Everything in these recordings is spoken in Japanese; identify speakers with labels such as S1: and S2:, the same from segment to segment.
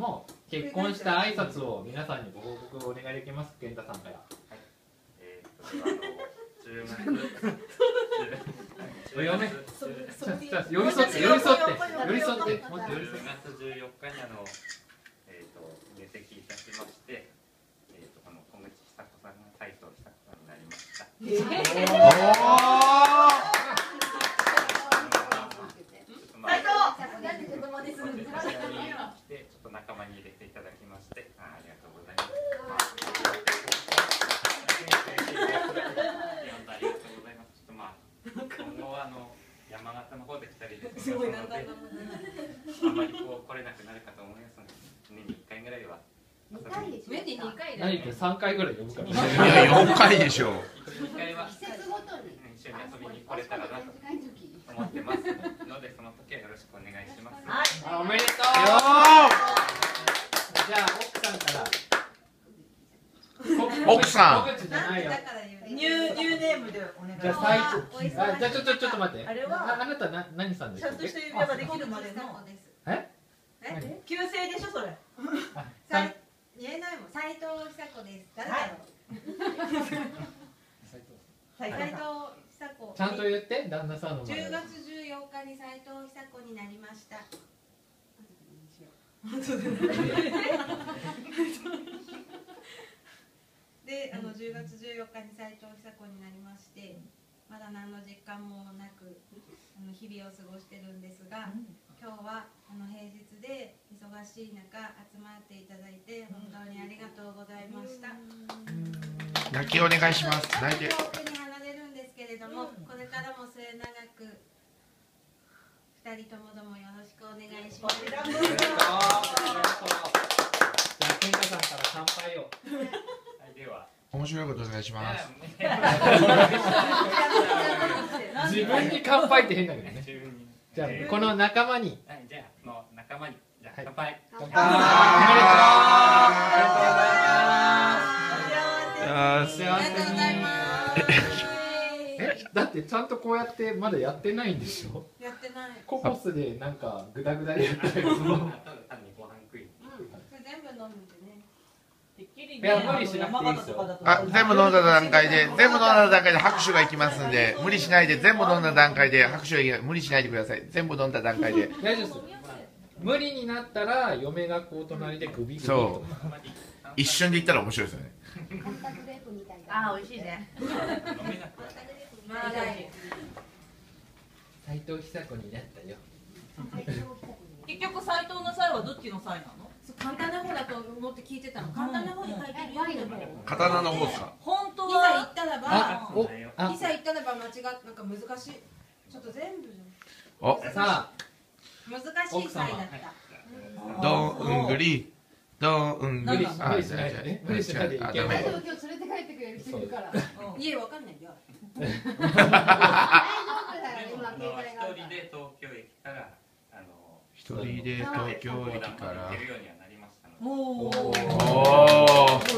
S1: も結婚した挨拶を皆さんにご報告をお願いできます？健太さんから。
S2: えーっとあの10月
S1: お嫁
S2: 10月
S1: じゃ寄り添って寄り添って寄り添ってもっと寄り添って
S2: 10月14日にあの、えー、と入籍いたしまして、えー、とこの小口久子さんが斎藤久子さんになりました。
S3: 斉藤
S4: なんで子供でするんですか
S2: こちらに来てちょっと仲間に入れていただきましてあありがとうございます。いや本当ありがとうございます。ちょっとまあ今後はあの山形の方で二人ですごいなんだあまりこう来れなくなるかと思いますので年に一回ぐらいは。遊びに
S4: 上に二回だ
S1: 何言って3回ぐらい呼ぶか。ら
S5: いや4回でしょ
S2: 一回は
S4: 季節ごとに
S2: 一緒に遊びに来れたらなと
S4: 短い時
S2: 思ってますのでその時はよろしくお願いします。
S3: はい。
S1: あおめでとう。じゃあ奥さんから。
S5: 奥さん。
S1: 小口じゃないよ
S3: ニューニューネームでお願いしま
S1: じゃあ最初あじゃあちょちょちょっと待って。
S3: あれは
S1: ああなたな何さんで
S3: ちゃんとした指輪ができるまでの
S1: え？
S3: え？旧姓でしょそれ。
S1: あ
S6: さい言えないもん。斉藤久子です。誰だろう？斉藤。
S3: 斉藤
S6: 久子。
S1: ちゃんと言って旦那さんの前
S6: 10月14日に斉藤久子になりました。であの10月14日に斉藤久子になりましてまだ何の実感もなくあの日々を過ごしてるんですが今日はあの平日で忙しい中集まっていただいて本当にありがとうございました。
S5: 泣きお願いします。泣いて
S6: 遠くに離れるんですけれども、これからも末永く二人ともどもよろしくお願いします。
S1: おめでとうおめでとうじゃあ健太さんから乾杯を
S2: はいでは。
S5: 面白いことお願いします。
S1: 自分に乾杯って変だけどね。じゃあ
S2: えー。
S1: この仲間に。
S2: はいじゃあこの仲間に。じゃあ
S1: はい。
S2: 乾杯。
S1: 乾杯。
S5: あ
S1: おめでとう幸せ
S6: ありがとうござい
S1: に
S6: ます。
S1: えだってちゃんとこうやってまだやってないんでしょ？
S6: やってない。
S1: ココスでなんかグダグダでやってる
S2: ただ単にご飯食いに。
S6: これ全部飲むんでね。
S3: てっきり
S1: いや無理しなくていいですよ。
S5: あ全部飲んだ段階で全部飲んだ段階で拍手がいきますんで無理しないで全部飲んだ段階で拍手がいきます。無理しないでください。全部飲んだ段階で。
S1: 大丈夫です。無理になったら嫁がこう隣で首首
S5: そ一瞬で言ったら面白いですよね。
S3: あー美味しいね。
S2: 飲めなくはない。
S6: まあ大
S1: 斉藤久子になったよ。
S3: 結局斎藤の際はどっちの際なの？
S6: 簡単な方だ聞いてたの。簡単な方に書いてるよ。
S5: 刀の方ですか？
S3: 本当
S6: いざ言
S3: は。
S6: ったらば、
S1: あおあ。
S6: いざ言ったらば間違っなんか難しい。ちょっと全部じ
S5: お
S1: さ
S6: ゃん。難しい際だった。
S5: どんぐり。どんぐり。
S1: 無理無理しないで。ね無理しないで。いけ
S5: あダメ。
S4: 大丈夫今日連れて帰ってくれる人いるから。大
S6: 家わかんないよ。
S4: 丈夫だよ今
S2: あの
S4: 携帯がある
S2: 一人で東京駅からあの
S5: 一人で東京駅から。
S2: 出るようには。
S3: おお
S1: おー。
S5: おお
S2: 今日も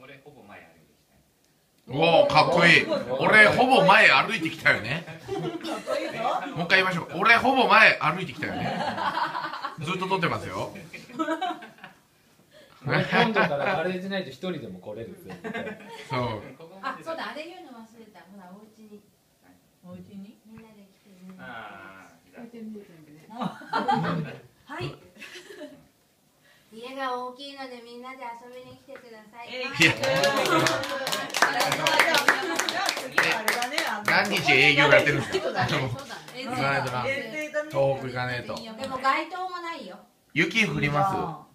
S2: 俺ほぼ前歩いてきた。
S5: おおかっこいい。俺ほぼ前歩いてきたよね。
S3: かっこいいぞ。
S5: もう一回言いましょう俺ほぼ前歩いてきたよね。ずっと撮ってますよ。
S1: 俺今度からガレージないと一人でも来れるぜ。
S5: そう。
S6: あ、そうだあれ言うの忘れた。ほらお家に。
S3: お家に？
S6: みんなで来てみ
S3: あ
S5: いとな
S3: 遠征だね
S5: 遠く行かねえと
S6: でも街灯もないよ。
S5: 雪降りま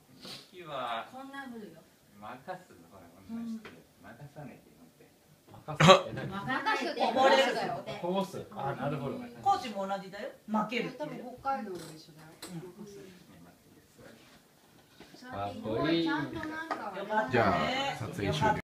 S2: 雪は
S6: こんな降るよ。
S2: 任すのこんな知ってる任さって言って。
S1: 任せて何
S4: 任せて
S3: こぼれる
S4: だよ
S1: こぼすあなるほど
S3: 高知も同じだよ負けるって
S4: 多分北海道も一緒だよ
S1: かっこいい
S5: じゃあ撮影終了。